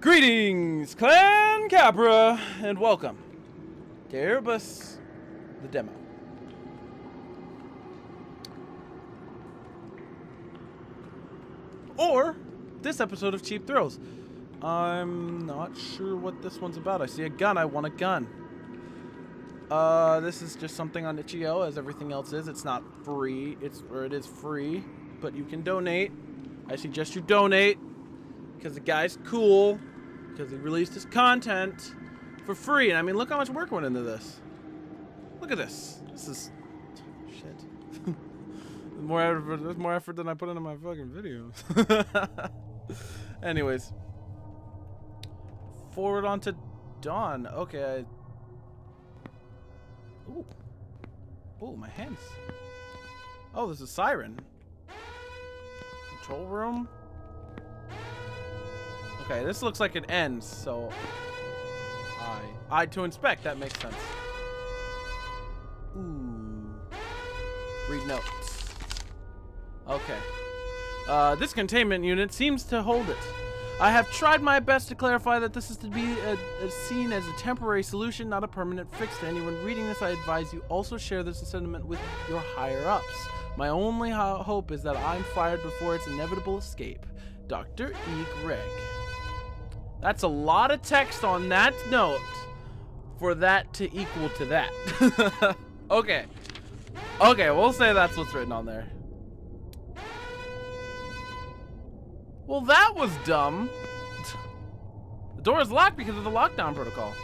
Greetings, Clan Capra, and welcome to Erebus, the demo. Or this episode of Cheap Thrills. I'm not sure what this one's about. I see a gun. I want a gun. Uh, this is just something on itch.io, as everything else is. It's not free. It's or it is free, but you can donate. I suggest you donate because the guy's cool because he released his content for free. And I mean, look how much work went into this. Look at this. This is shit. more effort, there's more effort than I put into my fucking videos. Anyways, forward on to Dawn. Okay. I... Ooh. Ooh, my hands. Oh, there's a siren. Control room. Okay, this looks like it ends, so I I to inspect, that makes sense. Ooh. Read notes. Okay. Uh, this containment unit seems to hold it. I have tried my best to clarify that this is to be a, a seen as a temporary solution, not a permanent fix to anyone reading this. I advise you also share this sentiment with your higher-ups. My only ho hope is that I'm fired before its inevitable escape. Dr. E. Greg. That's a lot of text on that note for that to equal to that. okay. Okay, we'll say that's what's written on there. Well, that was dumb. The door is locked because of the lockdown protocol.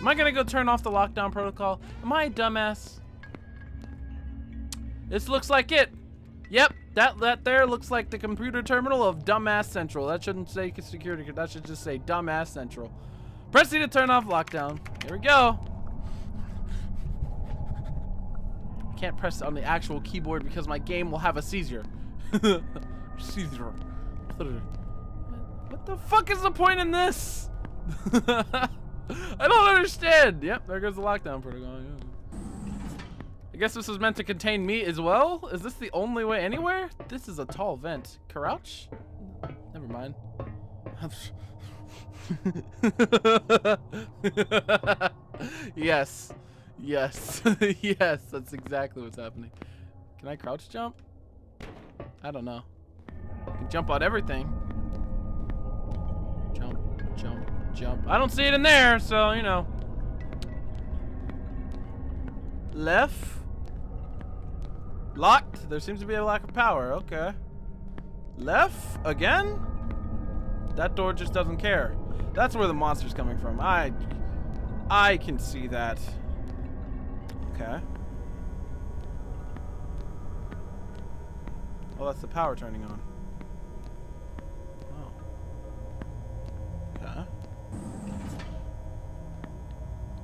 Am I gonna go turn off the lockdown protocol? Am I a dumbass? This looks like it. Yep, that that there looks like the computer terminal of Dumbass Central. That shouldn't say security. That should just say Dumbass Central. Press to turn off lockdown. Here we go. Can't press on the actual keyboard because my game will have a seizure. What the fuck is the point in this? I don't understand. Yep, there goes the lockdown protocol. Yeah. I guess this was meant to contain me as well? Is this the only way anywhere? This is a tall vent. Crouch? Never mind. yes. Yes. yes, that's exactly what's happening. Can I crouch jump? I don't know. Jump on everything. Jump, jump, jump. I don't see it in there, so, you know. Left. Locked? There seems to be a lack of power. Okay. Left? Again? That door just doesn't care. That's where the monster's coming from. I... I can see that. Okay. Oh, that's the power turning on. Oh. Okay.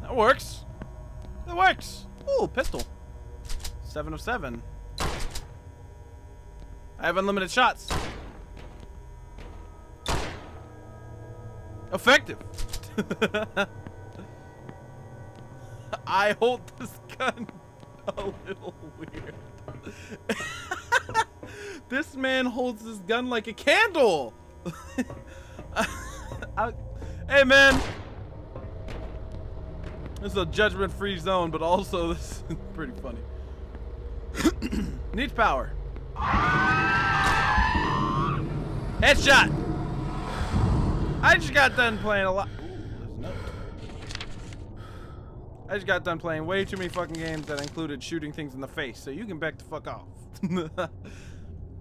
That works. That works. Ooh, pistol. Seven of seven. I have unlimited shots. Effective. I hold this gun a little weird. this man holds his gun like a candle. I, hey man. This is a judgment-free zone, but also this is pretty funny. Needs power. Headshot! I just got done playing a lot. I just got done playing way too many fucking games that included shooting things in the face, so you can back the fuck off.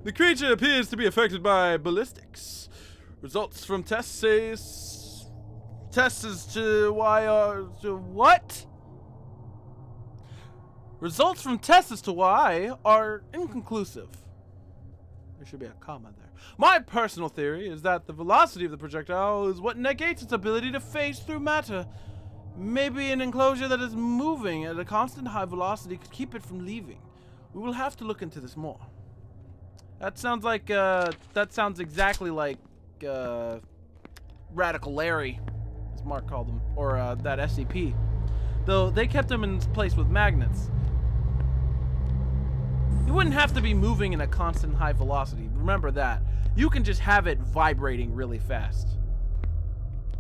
the creature appears to be affected by ballistics. Results from tests say tests as to why are to what? Results from tests as to why are inconclusive. There should be a comma there. My personal theory is that the velocity of the projectile is what negates its ability to phase through matter. Maybe an enclosure that is moving at a constant high velocity could keep it from leaving. We will have to look into this more. That sounds like, uh, that sounds exactly like uh, Radical Larry, as Mark called them, or uh, that SCP. Though they kept them in place with magnets. You wouldn't have to be moving in a constant high velocity. Remember that. You can just have it vibrating really fast.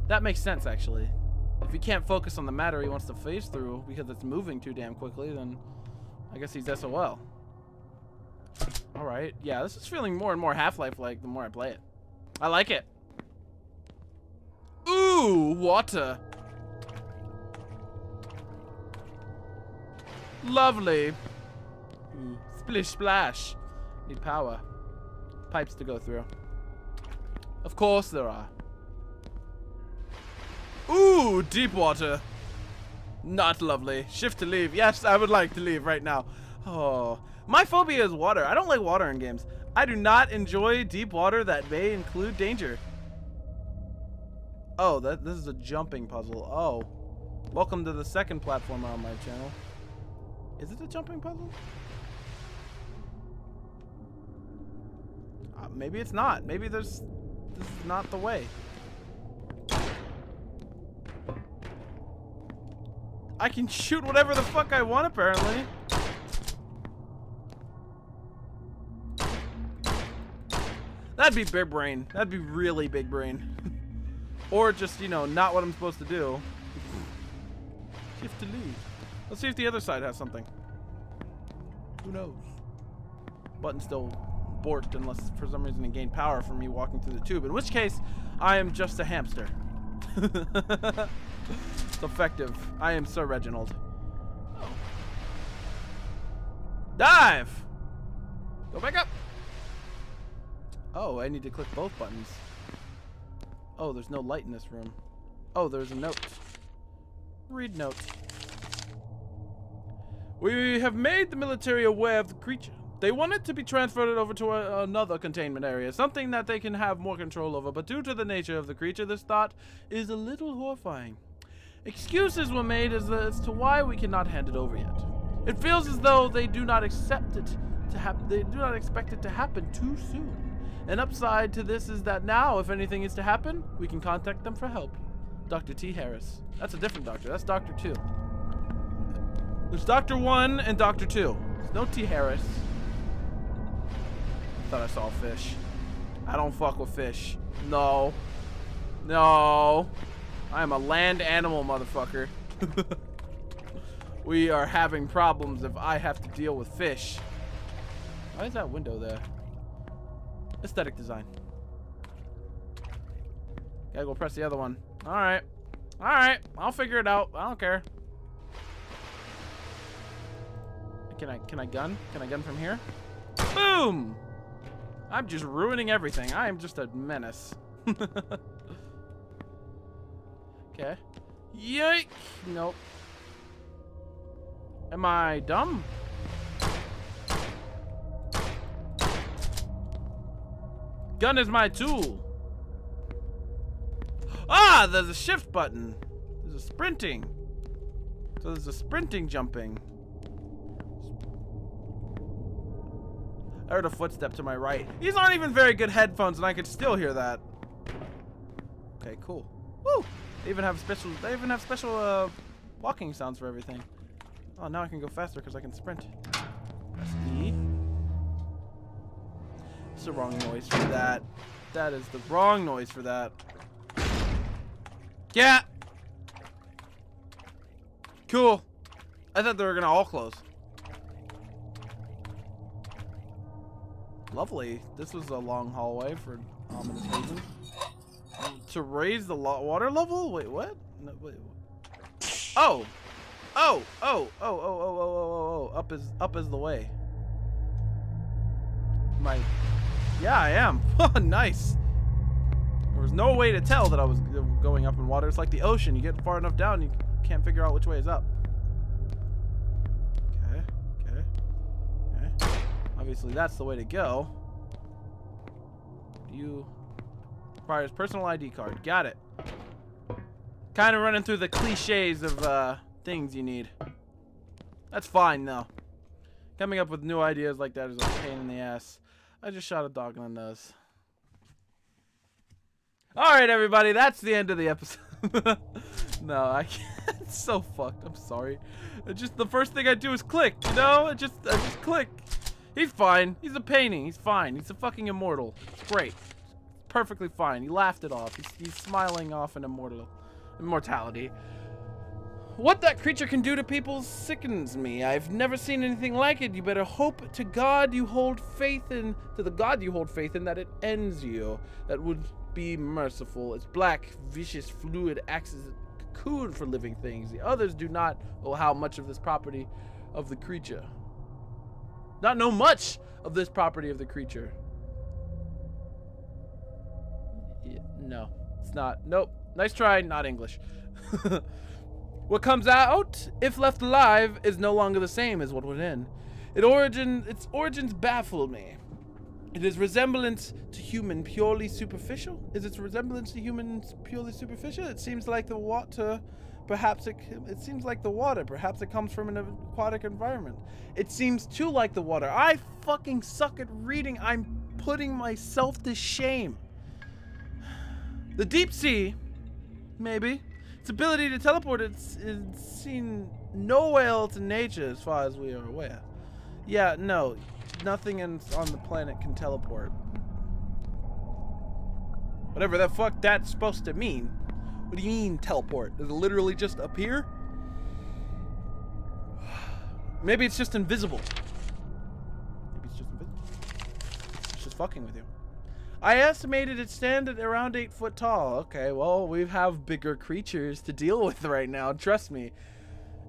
That makes sense, actually. If he can't focus on the matter he wants to phase through because it's moving too damn quickly, then I guess he's SOL. Alright, yeah, this is feeling more and more Half-Life like the more I play it. I like it. Ooh, water. Lovely. Ooh, splish splash. Need power. Pipes to go through. Of course there are. Ooh, deep water. Not lovely. Shift to leave. Yes, I would like to leave right now. Oh, my phobia is water. I don't like water in games. I do not enjoy deep water that may include danger. Oh, that this is a jumping puzzle. Oh. Welcome to the second platformer on my channel. Is it a jumping puzzle? Uh, maybe it's not. Maybe there's this is not the way. I can shoot whatever the fuck I want apparently. That'd be big brain. That'd be really big brain. or just, you know, not what I'm supposed to do. Shift to. Let's see if the other side has something. Who knows? Button still borked unless for some reason it gained power from me walking through the tube. In which case, I am just a hamster. it's effective. I am Sir Reginald. Dive! Go back up! Oh, I need to click both buttons. Oh, there's no light in this room. Oh, there's a note. Read note. We have made the military aware of the creature. They want it to be transferred over to a, another containment area, something that they can have more control over, but due to the nature of the creature, this thought is a little horrifying. Excuses were made as, as to why we cannot hand it over yet. It feels as though they do not accept it to happen. They do not expect it to happen too soon. An upside to this is that now, if anything is to happen, we can contact them for help. Dr. T. Harris. That's a different doctor. That's Dr. 2. There's Dr. 1 and Dr. 2. There's no T. Harris. I thought I saw a fish. I don't fuck with fish. No. No. I am a land animal, motherfucker. we are having problems if I have to deal with fish. Why is that window there? Aesthetic design. Gotta go press the other one. Alright. Alright. I'll figure it out. I don't care. Can I can I gun? Can I gun from here? Boom! I'm just ruining everything. I am just a menace. okay. Yike! Nope. Am I dumb? Gun is my tool. Ah, there's a shift button. There's a sprinting. So there's a sprinting jumping. I heard a footstep to my right. These aren't even very good headphones, and I could still hear that. Okay, cool. Woo! They even have special. They even have special uh, walking sounds for everything. Oh, now I can go faster because I can sprint. Press E. It's the wrong noise for that. That is the wrong noise for that. Yeah. Cool. I thought they were gonna all close. Lovely. This was a long hallway for ominous reasons. To raise the water level? Wait, what? No, wait. Oh. oh. Oh, oh, oh, oh, oh, oh, oh, oh, oh, up is up is the way. My, yeah, I am. nice. There was no way to tell that I was going up in water. It's like the ocean. You get far enough down, you can't figure out which way is up. Okay, okay, okay. Obviously, that's the way to go. You requires personal ID card. Got it. Kind of running through the cliches of uh, things you need. That's fine, though. Coming up with new ideas like that is a pain in the ass. I just shot a dog in the nose. All right, everybody, that's the end of the episode. no, I can't. It's so fucked. I'm sorry. It just the first thing I do is click. You know, I just I just click. He's fine. He's a painting. He's fine. He's a fucking immortal. It's great. Perfectly fine. He laughed it off. He's, he's smiling off an immortal immortality. What that creature can do to people sickens me. I've never seen anything like it. You better hope to God you hold faith in, to the God you hold faith in, that it ends you. That would be merciful. Its black, vicious fluid acts as a cocoon for living things. The others do not know how much of this property of the creature. Not know much of this property of the creature. Yeah, no, it's not. Nope. Nice try, not English. what comes out, if left alive, is no longer the same as what went in. It origin, its origins baffle me. It is resemblance to human purely superficial? Is its resemblance to human purely superficial? It seems like the water, perhaps it, it seems like the water. Perhaps it comes from an aquatic environment. It seems too like the water. I fucking suck at reading. I'm putting myself to shame. The deep sea maybe. Its ability to teleport is, seen nowhere else in nature as far as we are aware. Yeah, no. Nothing in, on the planet can teleport. Whatever the fuck that's supposed to mean. What do you mean teleport? Does it literally just appear? Maybe it's just invisible. Maybe it's just invisible. It's just fucking with you. I estimated it stand at around 8 foot tall. Okay, well, we have bigger creatures to deal with right now. Trust me.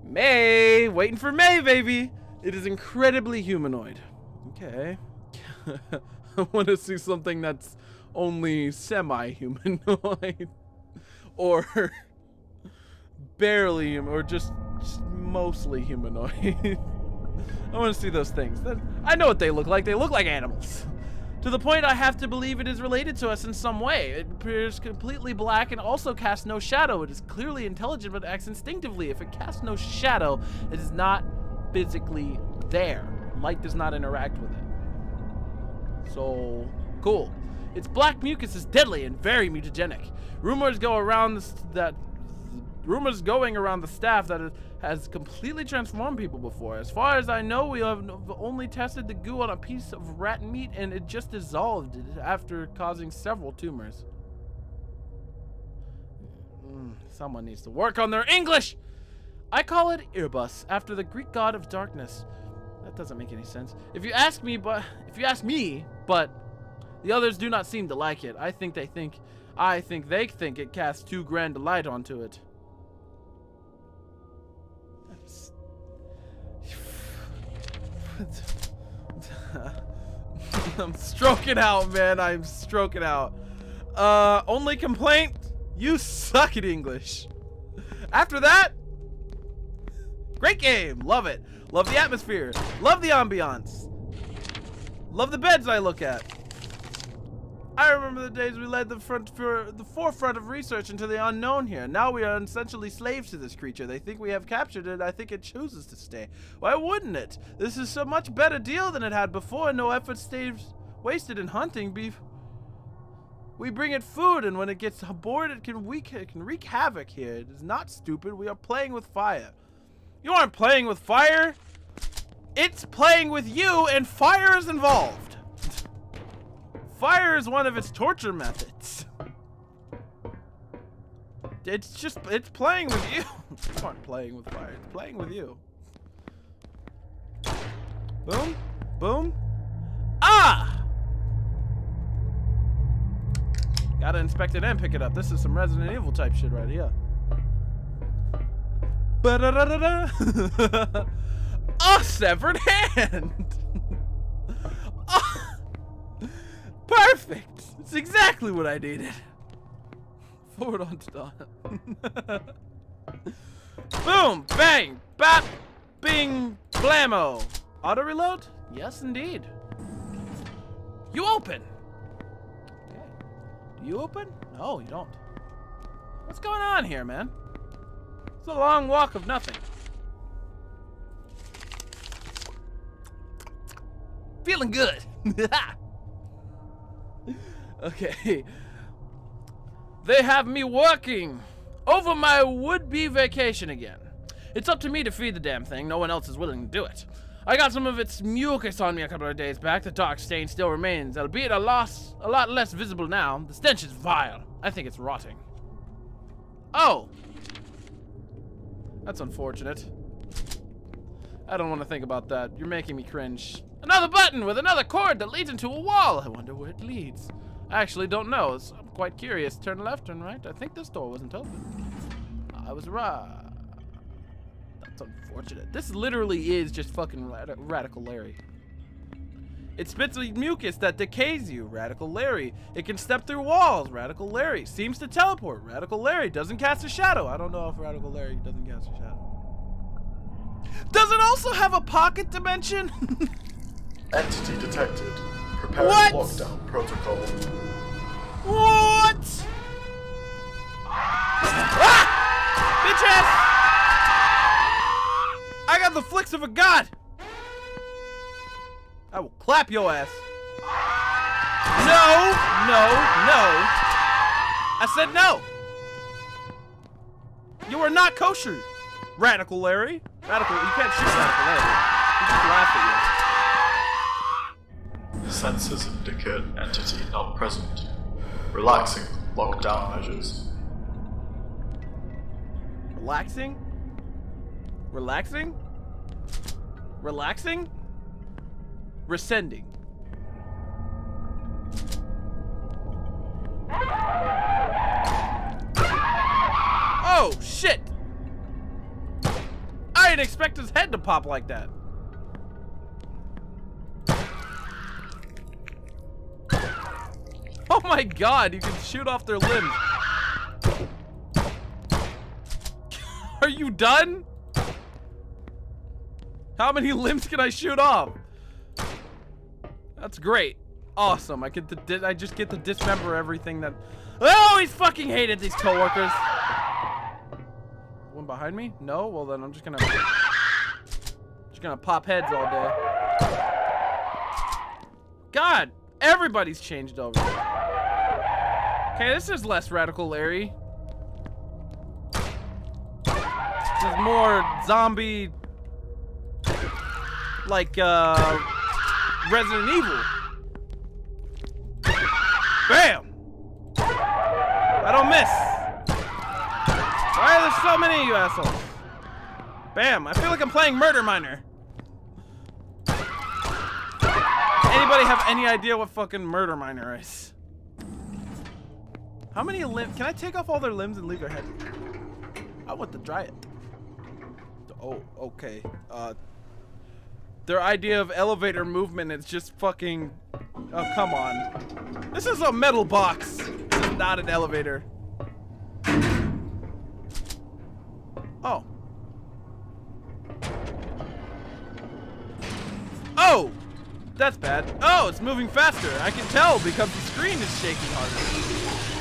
May! Waiting for May, baby! It is incredibly humanoid. Okay. I want to see something that's only semi-humanoid. or barely, or just, just mostly humanoid. I want to see those things. I know what they look like. They look like animals. To the point I have to believe it is related to us in some way. It appears completely black and also casts no shadow. It is clearly intelligent but acts instinctively. If it casts no shadow, it is not physically there. Light does not interact with it. So, cool. Its black mucus is deadly and very mutagenic. Rumors go around that rumors going around the staff that it has completely transformed people before. As far as I know, we have only tested the goo on a piece of rat meat and it just dissolved after causing several tumors. Mm, someone needs to work on their English! I call it Erebus, after the Greek god of darkness. That doesn't make any sense. If you ask me, but if you ask me, but the others do not seem to like it. I think they think, I think they think it casts too grand a light onto it. I'm stroking out, man. I'm stroking out. Uh, only complaint? You suck at English. After that, great game. Love it. Love the atmosphere. Love the ambiance. Love the beds I look at. I remember the days we led the front for the forefront of research into the unknown here. Now we are essentially slaves to this creature. They think we have captured it. I think it chooses to stay. Why wouldn't it? This is a much better deal than it had before. No effort stays wasted in hunting beef. We bring it food, and when it gets bored, it can, wreak, it can wreak havoc here. It is not stupid. We are playing with fire. You aren't playing with fire. It's playing with you, and fire is involved. Fire is one of its torture methods. It's just, it's playing with you. you aren't playing with fire, it's playing with you. Boom, boom. Ah! Gotta inspect it and pick it up. This is some Resident Evil type shit right here. Ba da da da da. A severed hand. Perfect! It's exactly what I needed. Forward on start. Boom! Bang! Bap! Bing! Blammo! Auto reload? Yes, indeed. You open! Okay. Do you open? No, you don't. What's going on here, man? It's a long walk of nothing. Feeling good. Okay. They have me working over my would-be vacation again. It's up to me to feed the damn thing. No one else is willing to do it. I got some of its mucus on me a couple of days back. The dark stain still remains, albeit a, loss, a lot less visible now. The stench is vile. I think it's rotting. Oh! That's unfortunate. I don't want to think about that. You're making me cringe. Another button with another cord that leads into a wall. I wonder where it leads. I actually don't know. I'm quite curious. Turn left, turn right. I think this door wasn't open. I was right. That's unfortunate. This literally is just fucking rad Radical Larry. It spits mucus that decays you, Radical Larry. It can step through walls, Radical Larry. Seems to teleport, Radical Larry. Doesn't cast a shadow. I don't know if Radical Larry doesn't cast a shadow. Does it also have a pocket dimension? Entity detected. Preparing What? lockdown protocol. What? Ah! Bitch I got the flicks of a god! I will clap your ass. No, no, no. I said no. You are not kosher, Radical Larry. Radical, you can't shoot Radical Larry. He just laughed at you. Sensors indicate entity not present. Relaxing lockdown measures. Relaxing? Relaxing? Relaxing? Rescending. Oh, shit! I didn't expect his head to pop like that. My god, you can shoot off their limbs. Are you done? How many limbs can I shoot off? That's great. Awesome. I get to I just get to dismember everything that I always fucking hated these coworkers. One behind me? No? Well then I'm just gonna just gonna pop heads all day. God, everybody's changed over. Okay, this is less radical Larry. This is more zombie like uh Resident Evil. Bam! I don't miss. Why are there so many of you assholes? Bam! I feel like I'm playing Murder Miner. Anybody have any idea what fucking Murder Miner is? How many limbs? Can I take off all their limbs and leave their head? I want to try it. Oh, okay. Uh, their idea of elevator movement is just fucking... Oh, come on. This is a metal box. This is not an elevator. Oh. Oh! That's bad. Oh, it's moving faster. I can tell because the screen is shaking harder.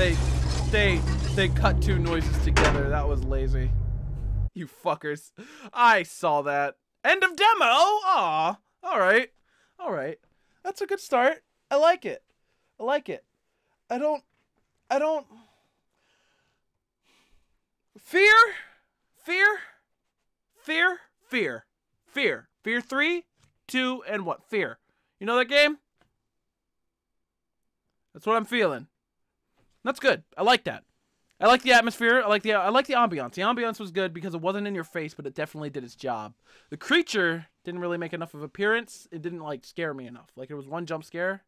They, they, they cut two noises together. That was lazy. You fuckers. I saw that. End of demo. Aw. All right. All right. That's a good start. I like it. I like it. I don't. I don't. Fear? Fear? Fear? Fear. Fear. Fear 3, 2, and what? Fear. You know that game? That's what I'm feeling. That's good. I like that. I like the atmosphere. I like the I like the ambiance. The ambiance was good because it wasn't in your face, but it definitely did its job. The creature didn't really make enough of appearance. It didn't like scare me enough. Like it was one jump scare.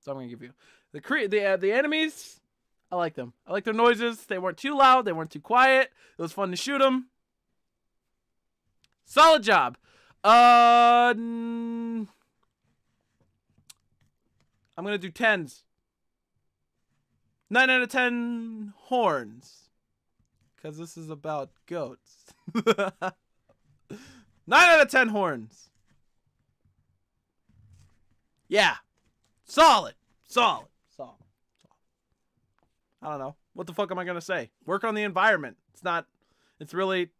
So I'm gonna give you the cre the uh, the enemies. I like them. I like their noises. They weren't too loud. They weren't too quiet. It was fun to shoot them. Solid job. Uh, I'm gonna do tens. 9 out of 10 horns. Because this is about goats. 9 out of 10 horns. Yeah. Solid. Solid. Solid. Solid. I don't know. What the fuck am I going to say? Work on the environment. It's not, it's really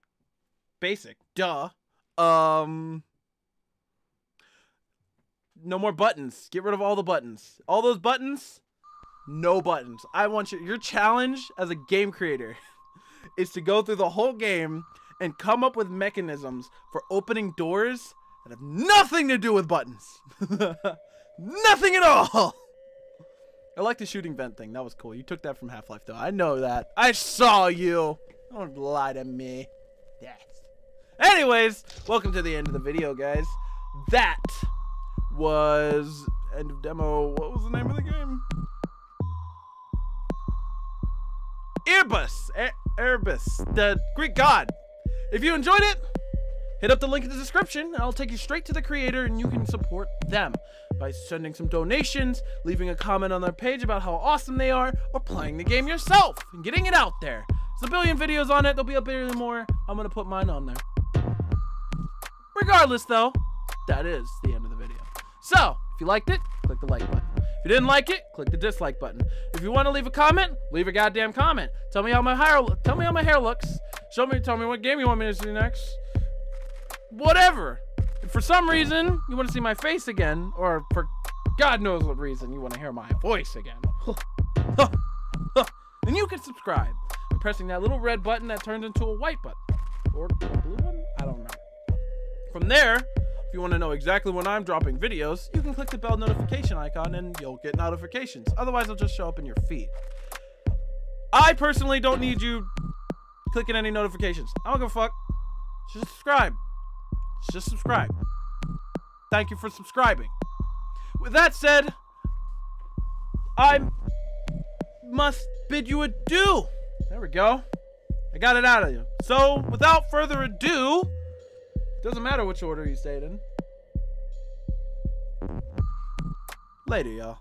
basic. Duh. Um, no more buttons. Get rid of all the buttons. All those buttons, no buttons. I want you. Your challenge as a game creator is to go through the whole game and come up with mechanisms for opening doors that have nothing to do with buttons. nothing at all. I like the shooting vent thing. That was cool. You took that from Half-Life, though. I know that. I saw you. Don't lie to me. Yes. Anyways, welcome to the end of the video, guys. That was end of demo. What was the name of the game? Erebus. Erebus, the Greek god. If you enjoyed it, hit up the link in the description I'll take you straight to the creator and you can support them by sending some donations, leaving a comment on their page about how awesome they are, or playing the game yourself and getting it out there. There's a billion videos on it. There'll be a billion more. I'm going to put mine on there. Regardless, though, that is the end of the video. So, if you liked it, click the like button. You didn't like it, click the dislike button. If you want to leave a comment, leave a goddamn comment. Tell me how my hair tell me how my hair looks. Show me tell me what game you want me to see next. Whatever. If for some reason you want to see my face again, or for God knows what reason you want to hear my voice again, then you can subscribe by pressing that little red button that turns into a white button. Or a blue one? I don't know. From there, if you want to know exactly when I'm dropping videos, you can click the bell notification icon and you'll get notifications. Otherwise, they'll just show up in your feed. I personally don't need you clicking any notifications. I don't give a fuck. Just subscribe. Just subscribe. Thank you for subscribing. With that said, I must bid you adieu. There we go. I got it out of you. So, without further ado, doesn't matter which order you stayed in. Later, y'all.